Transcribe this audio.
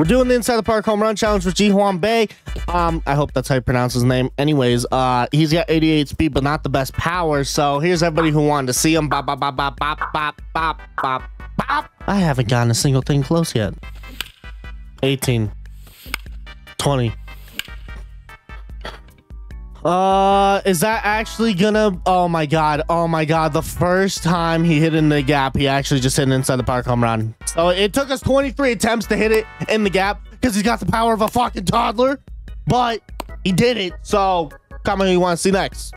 We're doing the inside the park home run challenge with Ji-hwan Bae. Um, I hope that's how you pronounce his name. Anyways, uh, he's got 88 speed, but not the best power. So here's everybody who wanted to see him. Bop, bop, bop, bop, bop, bop, bop, bop, bop. I haven't gotten a single thing close yet. 18. 20. Uh, is that actually gonna? Oh my god! Oh my god! The first time he hit in the gap, he actually just hit inside the park home run. So it took us 23 attempts to hit it in the gap because he's got the power of a fucking toddler, but he did it. So comment who you want to see next.